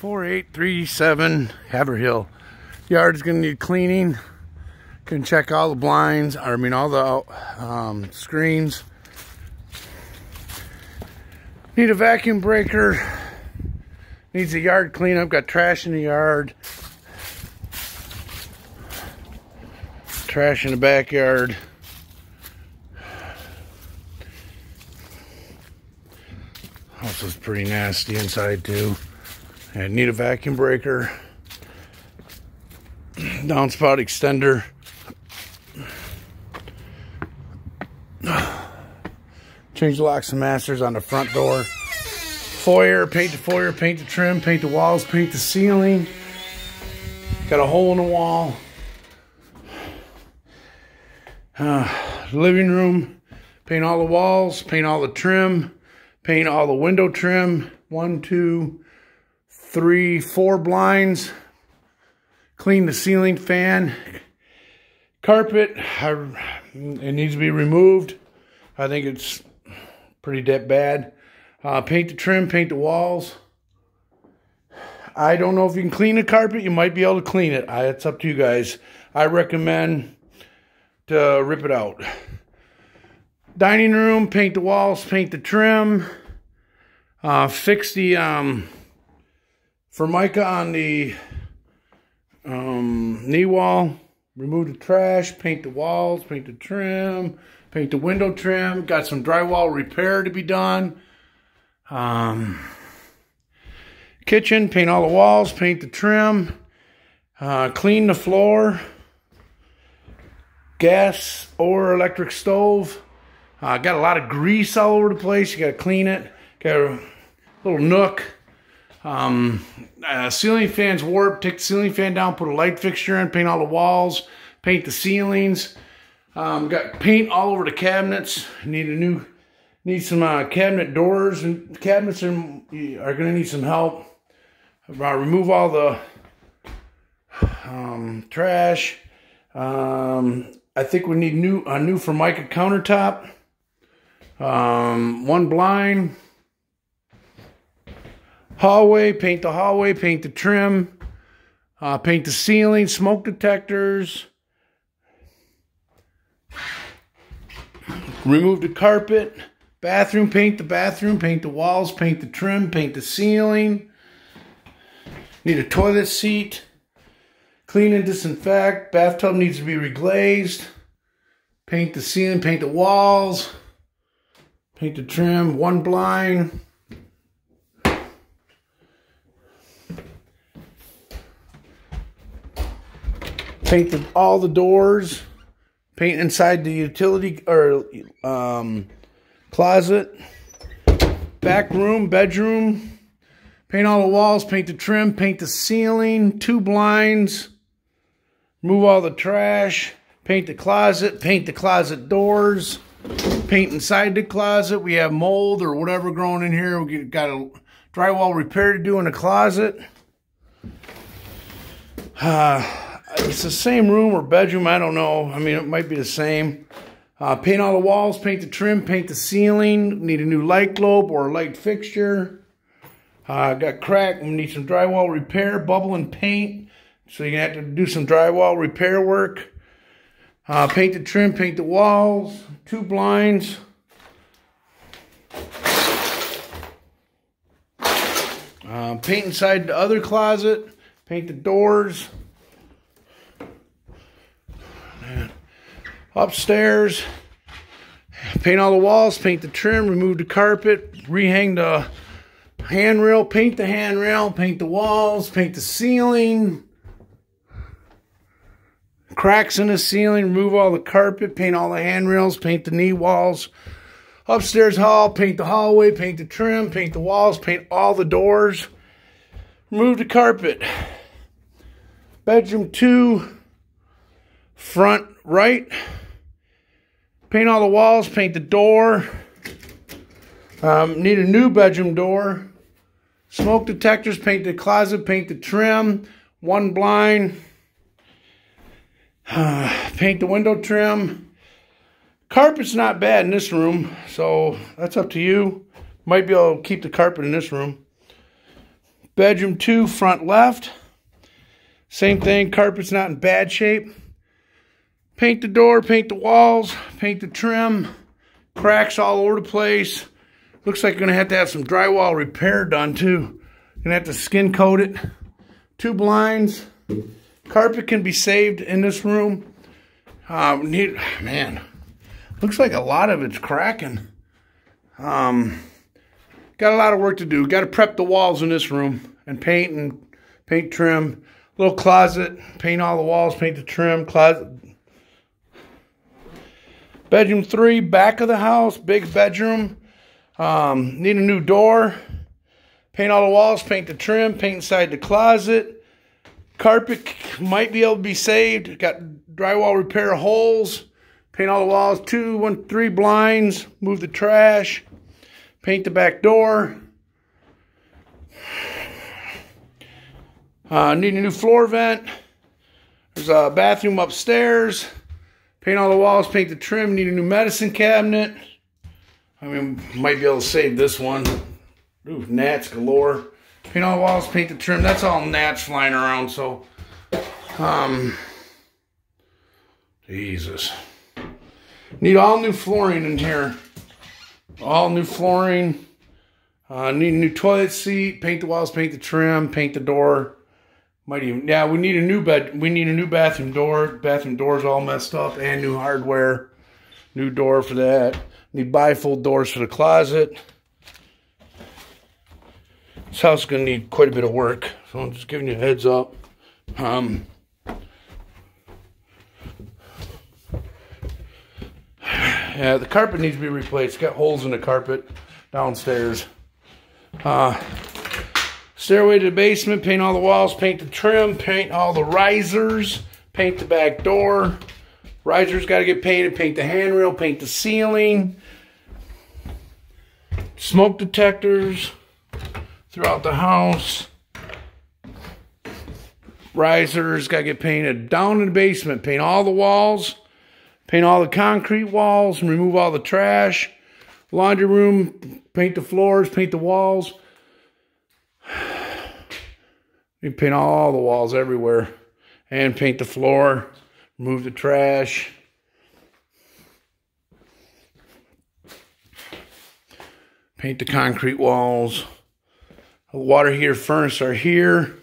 4837 Haverhill. Yard is going to need cleaning. Can check all the blinds, I mean all the um, screens. Need a vacuum breaker. Needs a yard cleanup. Got trash in the yard. Trash in the backyard. House is pretty nasty inside too. I need a vacuum breaker. Downspout extender. Change the locks and masters on the front door. Foyer, paint the foyer, paint the trim, paint the walls, paint the ceiling. Got a hole in the wall. Uh, living room, paint all the walls, paint all the trim, paint all the window trim. One, two, three, four blinds. Clean the ceiling fan. Carpet, it needs to be removed. I think it's pretty that bad. Uh, paint the trim, paint the walls. I don't know if you can clean the carpet. You might be able to clean it. I, it's up to you guys. I recommend to rip it out. Dining room, paint the walls, paint the trim. Uh, fix the um, Formica on the um, knee wall. Remove the trash, paint the walls, paint the trim, paint the window trim. Got some drywall repair to be done. Um, kitchen, paint all the walls, paint the trim, uh, clean the floor, gas or electric stove. Uh, got a lot of grease all over the place. You got to clean it. Got a little nook. Um, uh, ceiling fan's warped. Take the ceiling fan down, put a light fixture in, paint all the walls, paint the ceilings. Um, got paint all over the cabinets. Need a new Need some uh, cabinet doors and cabinets are, are going to need some help. Uh, remove all the um, trash. Um, I think we need new a new Formica countertop. Um, one blind. Hallway, paint the hallway, paint the trim. Uh, paint the ceiling, smoke detectors. Remove the carpet. Bathroom, paint the bathroom, paint the walls, paint the trim, paint the ceiling. Need a toilet seat. Clean and disinfect. Bathtub needs to be reglazed. Paint the ceiling, paint the walls. Paint the trim, one blind. Paint all the doors. Paint inside the utility or um, closet, back room, bedroom. Paint all the walls, paint the trim, paint the ceiling, two blinds, move all the trash, paint the closet, paint the closet doors, paint inside the closet. We have mold or whatever growing in here. We got a drywall repair to do in the closet. Uh, it's the same room or bedroom, I don't know. I mean, it might be the same. Uh, paint all the walls, paint the trim, paint the ceiling. Need a new light globe or a light fixture. Uh, got crack, we need some drywall repair, bubble and paint. So you're gonna have to do some drywall repair work. Uh, paint the trim, paint the walls, two blinds. Uh, paint inside the other closet, paint the doors. Upstairs. Paint all the walls, paint the trim, remove the carpet, rehang the handrail, paint the handrail, paint the walls, paint the ceiling. Cracks in the ceiling, remove all the carpet, paint all the handrails, paint the knee walls. Upstairs hall, paint the hallway, paint the trim, paint the walls, paint all the doors. Remove the carpet. Bedroom two, front right. Paint all the walls, paint the door. Um, need a new bedroom door. Smoke detectors, paint the closet, paint the trim. One blind. Uh, paint the window trim. Carpet's not bad in this room, so that's up to you. Might be able to keep the carpet in this room. Bedroom two, front left. Same thing, carpet's not in bad shape. Paint the door, paint the walls, paint the trim. Cracks all over the place. Looks like you're gonna have to have some drywall repair done too. Gonna have to skin coat it. Two blinds. Carpet can be saved in this room. Um, need, man, looks like a lot of it's cracking. Um, got a lot of work to do. Got to prep the walls in this room and paint and paint trim. Little closet, paint all the walls, paint the trim, closet. Bedroom three, back of the house, big bedroom. Um, need a new door. Paint all the walls, paint the trim, paint inside the closet. Carpet might be able to be saved. Got drywall repair holes. Paint all the walls, two, one, three blinds. Move the trash. Paint the back door. Uh, need a new floor vent. There's a bathroom upstairs. Paint all the walls, paint the trim. Need a new medicine cabinet. I mean, might be able to save this one. Ooh, gnats galore. Paint all the walls, paint the trim. That's all gnats flying around, so... Um... Jesus. Need all new flooring in here. All new flooring. Uh, need a new toilet seat. Paint the walls, paint the trim, paint the door. Might even, yeah, we need a new bed. We need a new bathroom door. Bathroom door's all messed up and new hardware. New door for that. Need bifold doors for the closet. This house is going to need quite a bit of work. So I'm just giving you a heads up. Um, yeah, the carpet needs to be replaced. Got holes in the carpet downstairs. Uh, stairway to the basement, paint all the walls, paint the trim, paint all the risers, paint the back door. Risers got to get painted, paint the handrail, paint the ceiling. Smoke detectors throughout the house. Risers got to get painted down in the basement, paint all the walls. Paint all the concrete walls and remove all the trash. Laundry room, paint the floors, paint the walls. You can paint all the walls everywhere and paint the floor, remove the trash. Paint the concrete walls. The water heater furnace are here.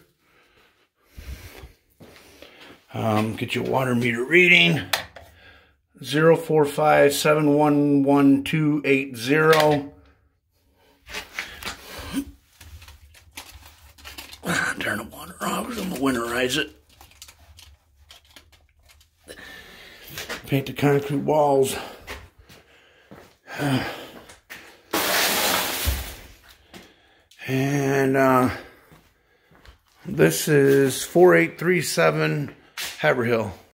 Um, get your water meter reading. zero four five seven one one two eight zero. Winterize it. Paint the concrete walls. And uh, this is 4837 Haverhill.